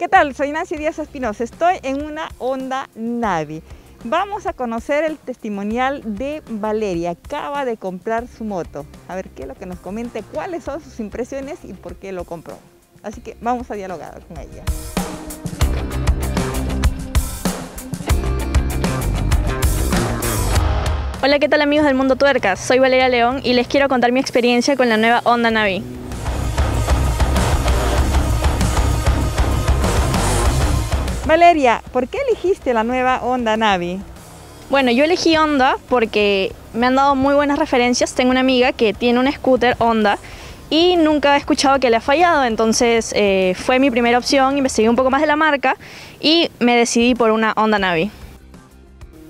¿Qué tal? Soy Nancy Díaz Espinosa. Estoy en una Honda Navi. Vamos a conocer el testimonial de Valeria. Acaba de comprar su moto. A ver qué es lo que nos comente, cuáles son sus impresiones y por qué lo compró. Así que vamos a dialogar con ella. Hola, ¿qué tal amigos del Mundo Tuercas? Soy Valeria León y les quiero contar mi experiencia con la nueva Honda Navi. Valeria, ¿por qué elegiste la nueva Honda Navi? Bueno, yo elegí Honda porque me han dado muy buenas referencias. Tengo una amiga que tiene un scooter Honda y nunca he escuchado que le ha fallado, entonces eh, fue mi primera opción, investigué un poco más de la marca y me decidí por una Honda Navi.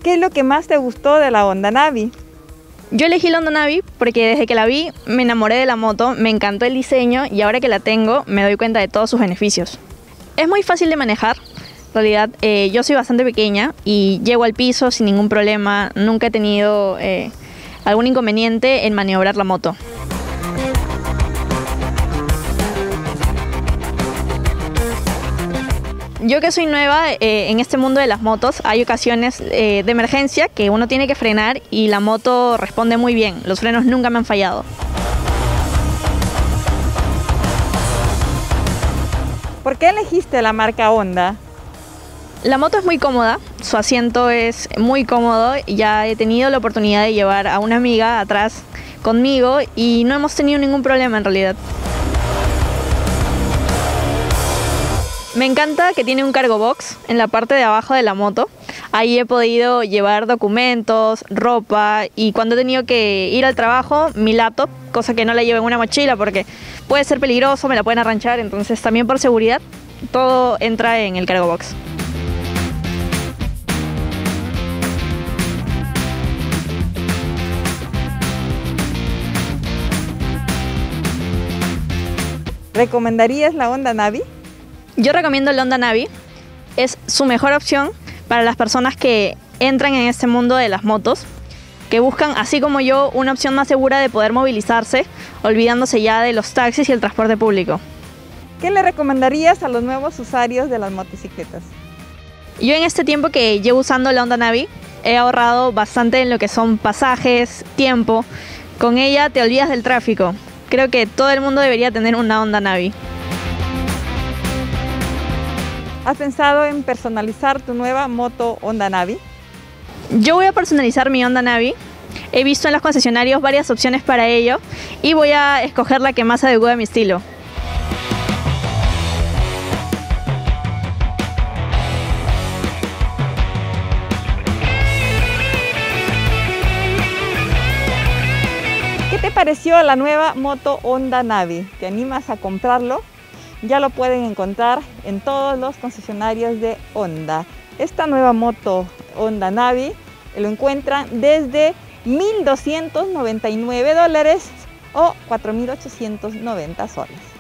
¿Qué es lo que más te gustó de la Honda Navi? Yo elegí la Honda Navi porque desde que la vi me enamoré de la moto, me encantó el diseño y ahora que la tengo me doy cuenta de todos sus beneficios. Es muy fácil de manejar, realidad eh, yo soy bastante pequeña y llego al piso sin ningún problema, nunca he tenido eh, algún inconveniente en maniobrar la moto. Yo que soy nueva eh, en este mundo de las motos, hay ocasiones de emergencia que uno tiene que frenar y la moto responde muy bien, los frenos nunca me han fallado. ¿Por qué elegiste la marca Honda? La moto es muy cómoda, su asiento es muy cómodo, ya he tenido la oportunidad de llevar a una amiga atrás conmigo y no hemos tenido ningún problema en realidad. Me encanta que tiene un cargo box en la parte de abajo de la moto. Ahí he podido llevar documentos, ropa y cuando he tenido que ir al trabajo, mi laptop, cosa que no la llevo en una mochila porque puede ser peligroso, me la pueden arranchar, entonces también por seguridad todo entra en el cargo box. ¿Recomendarías la Honda Navi? Yo recomiendo la Honda Navi. Es su mejor opción para las personas que entran en este mundo de las motos, que buscan, así como yo, una opción más segura de poder movilizarse, olvidándose ya de los taxis y el transporte público. ¿Qué le recomendarías a los nuevos usuarios de las motocicletas? Yo en este tiempo que llevo usando la Honda Navi, he ahorrado bastante en lo que son pasajes, tiempo. Con ella te olvidas del tráfico, Creo que todo el mundo debería tener una Honda Navi. ¿Has pensado en personalizar tu nueva moto Honda Navi? Yo voy a personalizar mi Honda Navi. He visto en los concesionarios varias opciones para ello y voy a escoger la que más adecue a mi estilo. Te pareció la nueva moto Honda Navi? ¿Te animas a comprarlo? Ya lo pueden encontrar en todos los concesionarios de Honda. Esta nueva moto Honda Navi lo encuentran desde 1.299 dólares o 4.890 soles.